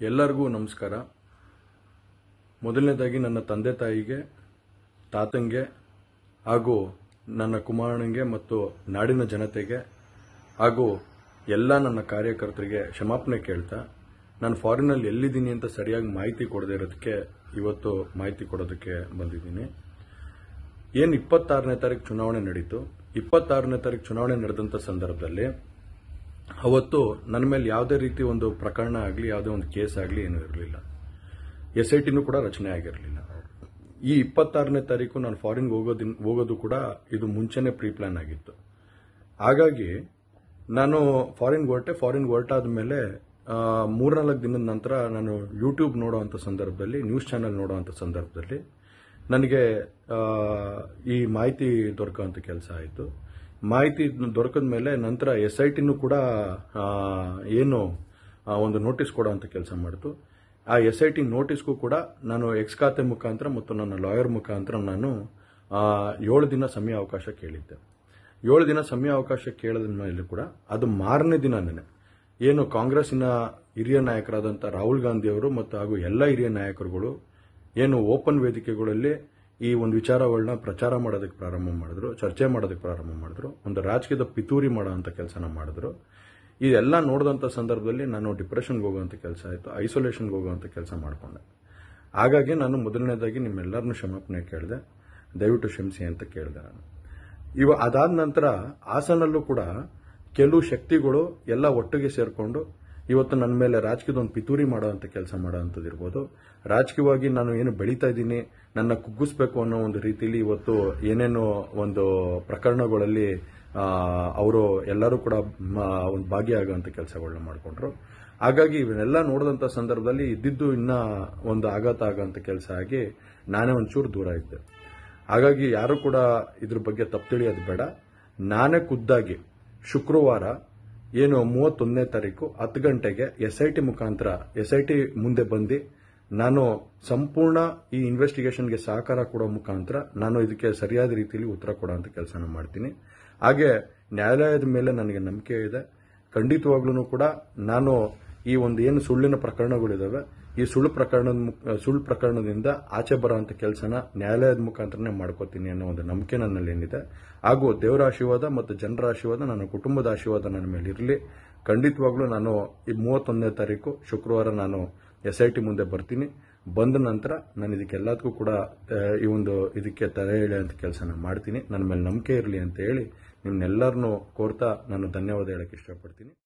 ಎಲ್ಲರಿಗೂ ನಮಸ್ಕಾರ. ಮೊದಲನೇದಾಗಿ ನನ್ನ ತಂದೆ ತಾಯಿಗೆ, ತಾತಂಗೆ ಹಾಗೂ ನನ್ನ ಕುಮಾರನಿಗೆ ಮತ್ತು ನಾಡಿನ ಜನತೆಗೆ ಹಾಗೂ ಎಲ್ಲ ನನ್ನ ಕಾರ್ಯಕರ್ತರಿಗೆ ಕ್ಷಮಾಪಣೆ ಕೇಳ್ತಾ, ನಾನು ಫಾರಿನಲ್ಲಿ ಎಲ್ಲಿದ್ದೀನಿ ಅಂತ ಸರಿಯಾಗಿ ಮಾಹಿತಿ ಕೊಡದೇ ಇರೋದಕ್ಕೆ ಇವತ್ತು ಮಾಹಿತಿ ಕೊಡೋದಕ್ಕೆ ಬಂದಿದ್ದೀನಿ. ಏನು ಇಪ್ಪತ್ತಾರನೇ ತಾರೀಕು ಚುನಾವಣೆ ನಡೀತು? ಇಪ್ಪತ್ತಾರನೇ ತಾರೀಕು ಚುನಾವಣೆ ನಡೆದಂಥ ಸಂದರ್ಭದಲ್ಲಿ ಅವತ್ತು ನನ್ನ ಮೇಲೆ ಯಾವುದೇ ರೀತಿ ಒಂದು ಪ್ರಕರಣ ಆಗಲಿ, ಯಾವುದೇ ಒಂದು ಕೇಸ್ ಆಗಲಿ ಏನೂ ಇರಲಿಲ್ಲ. ಎಸ್ ಐ ಕೂಡ ರಚನೆ ಆಗಿರಲಿಲ್ಲ. ಈ ಇಪ್ಪತ್ತಾರನೇ ತಾರೀಕು ನಾನು ಫಾರಿನ್ಗೆ ಹೋಗೋದಿನ್, ಹೋಗೋದು ಕೂಡ ಇದು ಮುಂಚೆನೇ ಪ್ರೀ ಪ್ಲಾನ್ ಆಗಿತ್ತು. ಹಾಗಾಗಿ ನಾನು ಫಾರಿನ್ಗೆ ಹೊರಟೆ ಫಾರಿನ್ಗೆ ಹೊರಟಾದ ಮೇಲೆ ಮೂರ್ನಾಲ್ಕು ದಿನದ ನಂತರ ನಾನು ಯೂಟ್ಯೂಬ್ ನೋಡೋವಂಥ ಸಂದರ್ಭದಲ್ಲಿ ನ್ಯೂಸ್ ಚಾನೆಲ್ ನೋಡೋವಂಥ ಸಂದರ್ಭದಲ್ಲಿ ನನಗೆ ಈ ಮಾಹಿತಿ ದೊರಕುವಂಥ ಕೆಲಸ ಆಯಿತು. ಮಾಹಿತಿ ದೊರಕಿದ ಮೇಲೆ ನಂತರ ಎಸ್ ಐ ಟಿನೂ ಕೂಡ ಏನು ಒಂದು ನೋಟಿಸ್ ಕೊಡೋವಂಥ ಕೆಲಸ ಮಾಡಿತು. ಆ ಎಸ್ ಐ ಟಿ ನೋಟಿಸ್ಗೂ ಕೂಡ ನಾನು ಎಕ್ಸ್ ಖಾತೆ ಮುಖಾಂತರ ಮತ್ತು ನನ್ನ ಲಾಯರ್ ಮುಖಾಂತರ ನಾನು ಏಳು ದಿನ ಸಮಯ ಅವಕಾಶ ಕೇಳಿದ್ದೆ. ಏಳು ದಿನ ಸಮಯ ಅವಕಾಶ ಕೇಳಿದ ಮೇಲೆ ಕೂಡ ಅದು ಮಾರನೇ ದಿನನೇ ಏನು ಕಾಂಗ್ರೆಸ್ನ ಹಿರಿಯ ನಾಯಕರಾದಂಥ ರಾಹುಲ್ ಗಾಂಧಿ ಅವರು ಮತ್ತು ಹಾಗೂ ಎಲ್ಲ ಹಿರಿಯ ನಾಯಕರುಗಳು ಏನು ಓಪನ್ ವೇದಿಕೆಗಳಲ್ಲಿ ಈ ಒಂದು ವಿಚಾರಗಳನ್ನ ಪ್ರಚಾರ ಮಾಡೋದಕ್ಕೆ ಪ್ರಾರಂಭ ಮಾಡಿದ್ರು, ಚರ್ಚೆ ಮಾಡೋದಕ್ಕೆ ಪ್ರಾರಂಭ ಮಾಡಿದ್ರು, ಒಂದು ರಾಜಕೀಯದ ಪಿತೂರಿ ಮಾಡೋ ಅಂಥ ಕೆಲಸನ ಮಾಡಿದ್ರು. ಇದೆಲ್ಲ ನೋಡಿದಂಥ ಸಂದರ್ಭದಲ್ಲಿ ನಾನು ಡಿಪ್ರೆಷನ್ಗೆ ಹೋಗುವಂಥ ಕೆಲಸ ಆಯಿತು ಐಸೋಲೇಷನ್ಗೆ ಹೋಗುವಂಥ ಕೆಲಸ ಮಾಡಿಕೊಂಡೆ. ಹಾಗಾಗಿ ನಾನು ಮೊದಲನೇದಾಗಿ ನಿಮ್ಮೆಲ್ಲರನ್ನೂ ಕ್ಷಮಾಪಣೆ ಕೇಳಿದೆ, ದಯವಿಟ್ಟು ಕ್ಷಮಿಸಿ ಅಂತ ಕೇಳಿದೆ ನಾನು. ಇವ ಅದಾದ ನಂತರ ಹಾಸನಲ್ಲೂ ಕೂಡ ಕೆಲವು ಶಕ್ತಿಗಳು ಎಲ್ಲ ಒಟ್ಟಿಗೆ ಸೇರಿಕೊಂಡು ಇವತ್ತು ನನ್ನ ಮೇಲೆ ರಾಜಕೀಯದ ಒಂದು ಪಿತೂರಿ ಮಾಡೋವಂಥ ಕೆಲಸ ಮಾಡೋವಂಥದ್ದು ಇರ್ಬೋದು. ರಾಜಕೀಯವಾಗಿ ನಾನು ಏನು ಬೆಳೀತಾ ಇದ್ದೀನಿ, ನನ್ನ ಕುಗ್ಗಿಸ್ಬೇಕು ಅನ್ನೋ ಒಂದು ರೀತಿಯಲ್ಲಿ ಇವತ್ತು ಏನೇನು ಒಂದು ಪ್ರಕರಣಗಳಲ್ಲಿ ಅವರು ಎಲ್ಲರೂ ಕೂಡ ಒಂದು ಭಾಗಿಯಾಗುವಂಥ ಕೆಲಸಗಳನ್ನ ಮಾಡಿಕೊಂಡ್ರು. ಹಾಗಾಗಿ ಇವನ್ನೆಲ್ಲ ನೋಡಿದಂಥ ಸಂದರ್ಭದಲ್ಲಿ ಇದ್ದಿದ್ದು ಇನ್ನ ಒಂದು ಆಘಾತ ಆಗೋಂಥ ಕೆಲಸ ಆಗಿ ನಾನೇ ಒಂಚೂರು ದೂರ ಇದ್ದೆ. ಹಾಗಾಗಿ ಯಾರು ಕೂಡ ಇದ್ರ ಬಗ್ಗೆ ತಪ್ಪು ತಿಳಿಯೋದು ಬೇಡ. ನಾನೇ ಖುದ್ದಾಗಿ ಶುಕ್ರವಾರ ಏನು ಮೂವತ್ತೊಂದನೇ ತಾರೀಕು ಹತ್ತು ಗಂಟೆಗೆ ಎಸ್ ಐ ಟಿ ಮುಖಾಂತರ ಎಸ್ ಐ ಟಿ ಮುಂದೆ ಬಂದು ನಾನು ಸಂಪೂರ್ಣ ಈ ಇನ್ವೆಸ್ಟಿಗೇಷನ್ಗೆ ಸಹಕಾರ ಕೊಡೋ ಮುಖಾಂತರ ನಾನು ಇದಕ್ಕೆ ಸರಿಯಾದ ರೀತಿಯಲ್ಲಿ ಉತ್ತರ ಕೊಡೋಂಥ ಕೆಲಸನ ಮಾಡ್ತೀನಿ. ಹಾಗೆ ನ್ಯಾಯಾಲಯದ ಮೇಲೆ ನನಗೆ ನಂಬಿಕೆ ಇದೆ. ಖಂಡಿತವಾಗ್ಲೂ ಕೂಡ ನಾನು ಈ ಒಂದು ಏನು ಸುಳ್ಳಿನ ಪ್ರಕರಣಗಳಿದಾವೆ, ಈ ಸುಳ್ಳು ಪ್ರಕರಣದ ಮುಖ- ಸುಳ್ಳು ಪ್ರಕರಣದಿಂದ ಆಚೆ ಬರೋಂಥ ಕೆಲಸನ ನ್ಯಾಯಾಲಯದ ಮುಖಾಂತರನೇ ಮಾಡ್ಕೋತೀನಿ ಅನ್ನೋ ಒಂದು ನಂಬಿಕೆ ನನ್ನಲ್ಲಿ ಏನಿದೆ. ಹಾಗೂ ದೇವರ ಆಶೀರ್ವಾದ ಮತ್ತು ಜನರ ಆಶೀರ್ವಾದ, ನನ್ನ ಕುಟುಂಬದ ಆಶೀರ್ವಾದ ನನ್ನ ಮೇಲೆ ಇರಲಿ. ಖಂಡಿತವಾಗ್ಲೂ ನಾನು ಈ ಮೂವತ್ತೊಂದನೇ ತಾರೀಕು, ಶುಕ್ರವಾರ ನಾನು ಎಸ್ ಐ ಟಿ ಮುಂದೆ ಬರ್ತೀನಿ. ಬಂದ ನಂತರ ನಾನು ಇದಕ್ಕೆಲ್ಲದಕ್ಕೂ ಕೂಡ ಈ ಒಂದು ಇದಕ್ಕೆ ತಲೆ ಎಳೆಯುವಂಥ ಕೆಲಸನ ಮಾಡ್ತೀನಿ. ನನ್ನ ಮೇಲೆ ನಂಬಿಕೆ ಇರಲಿ ಅಂತ ಹೇಳಿ ನಿಮ್ನೆಲ್ಲರನ್ನೂ ಕೋರ್ತಾ ನಾನು ಧನ್ಯವಾದ ಹೇಳಕ್ಕೆ ಇಷ್ಟಪಡ್ತೀನಿ.